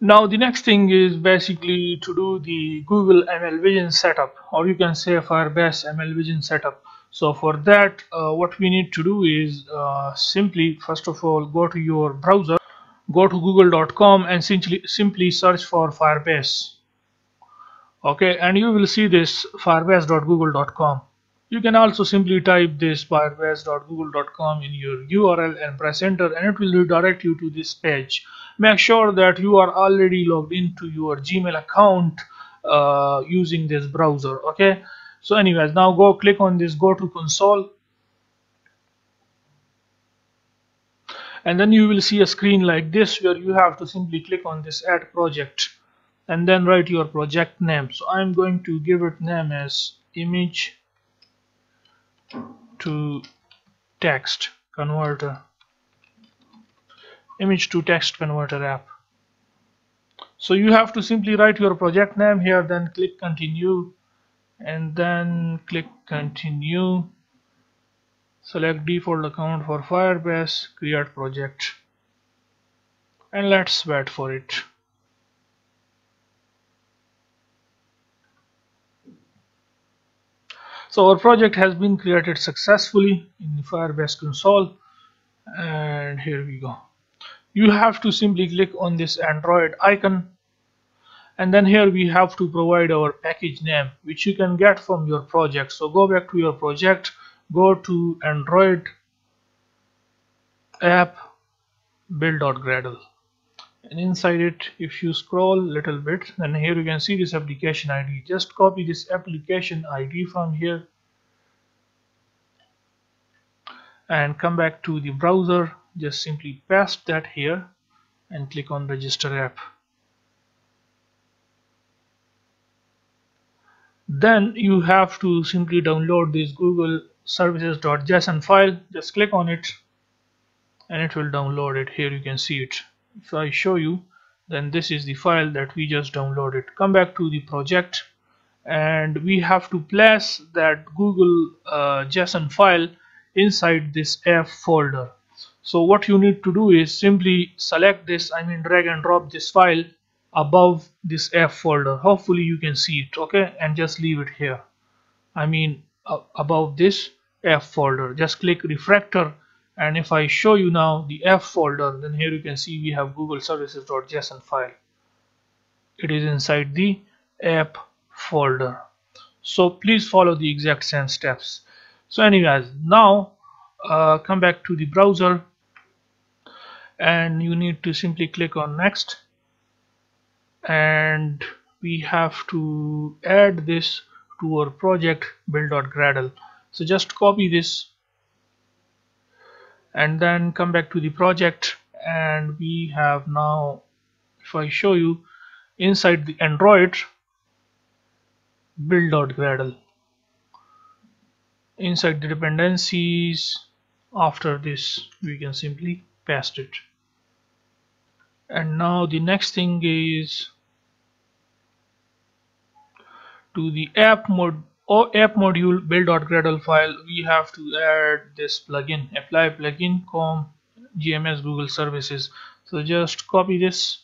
now the next thing is basically to do the Google ML Vision setup or you can say Firebase ML Vision setup. So for that uh, what we need to do is uh, simply first of all go to your browser go to google.com and simply simply search for Firebase. Okay and you will see this firebase.google.com you can also simply type this firebase.google.com in your URL and press enter and it will redirect you to this page. Make sure that you are already logged into your Gmail account uh, using this browser okay? So anyways now go click on this go to console. And then you will see a screen like this where you have to simply click on this add project and then write your project name. So I'm going to give it name as image to text converter image to text converter app. So you have to simply write your project name here then click continue and then click continue. Select default account for Firebase create project and let's wait for it so our project has been created successfully in Firebase console and here we go. You have to simply click on this Android icon and then here we have to provide our package name which you can get from your project. So go back to your project go to Android app build.gradle and inside it if you scroll a little bit then here you can see this application ID just copy this application ID from here and come back to the browser. Just simply paste that here and click on register app. Then you have to simply download this google services.json file. Just click on it and it will download it. Here you can see it if I show you then this is the file that we just downloaded. Come back to the project and we have to place that Google uh, JSON file inside this app folder. So what you need to do is simply select this I mean drag and drop this file above this app folder. Hopefully you can see it okay? And just leave it here. I mean uh, above this app folder. Just click refactor and if I show you now the app folder then here you can see we have google services.json file. It is inside the app folder. So please follow the exact same steps. So anyways now uh, come back to the browser. And you need to simply click on next. And we have to add this to our project build.gradle so just copy this and then come back to the project. And we have now if I show you inside the Android build.gradle inside the dependencies after this we can simply paste it. And now the next thing is to the app mode or app module build.gradle file we have to add this plugin apply plugin com gms google services. So just copy this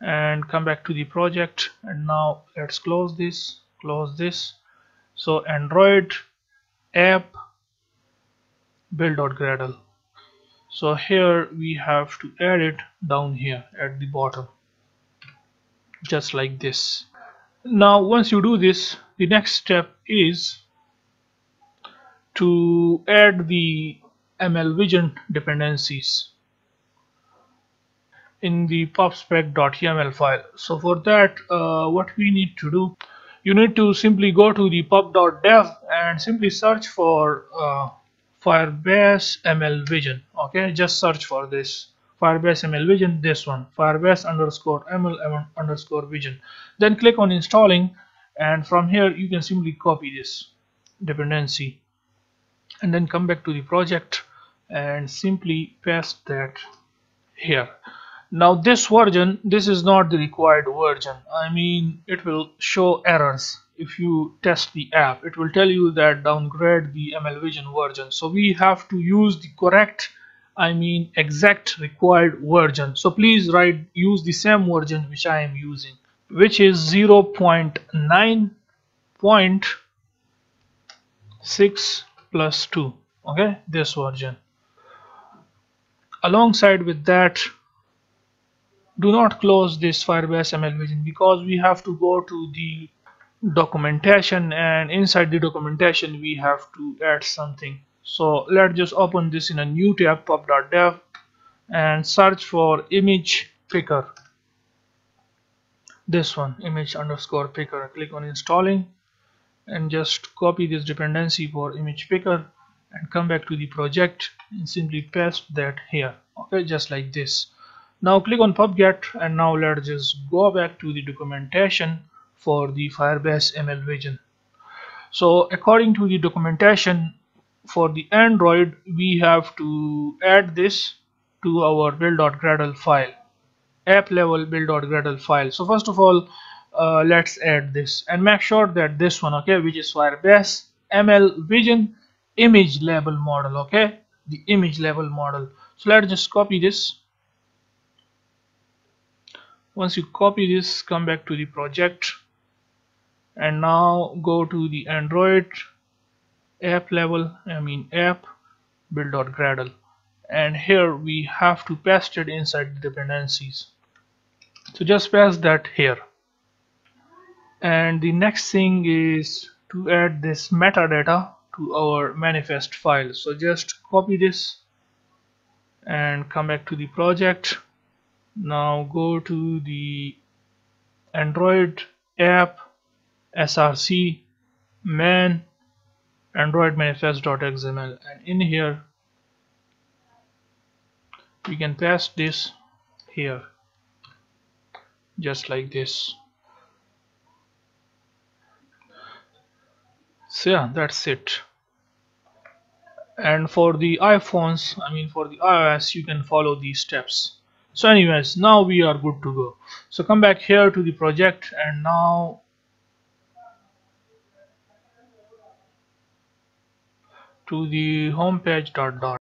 and come back to the project. And now let's close this close this. So android app build.gradle so here we have to add it down here at the bottom just like this. Now once you do this the next step is to add the ML Vision dependencies in the pubspec.yaml file so for that uh, what we need to do you need to simply go to the pub.dev and simply search for uh, Firebase ML Vision. Okay, just search for this Firebase ML Vision. This one, Firebase underscore ML underscore Vision. Then click on installing, and from here you can simply copy this dependency, and then come back to the project and simply paste that here. Now this version, this is not the required version. I mean, it will show errors if you test the app it will tell you that downgrade the ML Vision version so we have to use the correct I mean exact required version so please write use the same version which I am using which is 0.9.6 plus 2 okay this version alongside with that do not close this Firebase ML Vision because we have to go to the documentation and inside the documentation we have to add something. So let's just open this in a new tab pub.dev and search for image picker this one image underscore picker. Click on installing and just copy this dependency for image picker and come back to the project and simply paste that here. Okay just like this. Now click on pubget and now let's just go back to the documentation for the firebase ml vision so according to the documentation for the android we have to add this to our build.gradle file app level build.gradle file. So first of all uh, let's add this and make sure that this one okay which is firebase ml vision image label model okay the image label model. So let's just copy this. Once you copy this come back to the project. And now go to the android app level i mean app build.gradle and here we have to paste it inside the dependencies so just paste that here. And the next thing is to add this metadata to our manifest file. So just copy this and come back to the project. Now go to the android app src man android manifest.xml and in here we can paste this here just like this. So yeah that's it. And for the iPhones I mean for the iOS you can follow these steps. So anyways now we are good to go. So come back here to the project and now to the home page dot dot